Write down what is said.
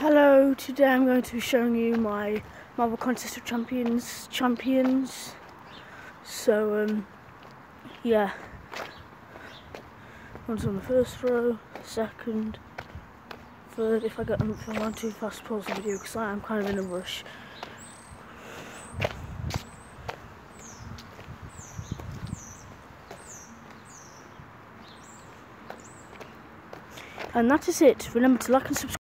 Hello, today I'm going to be showing you my Marvel Contest of Champions champions. So, um, yeah. One's on the first row, second, third. If I get them if I want too fast, pause the video because I am kind of in a rush. And that is it. Remember to like and subscribe.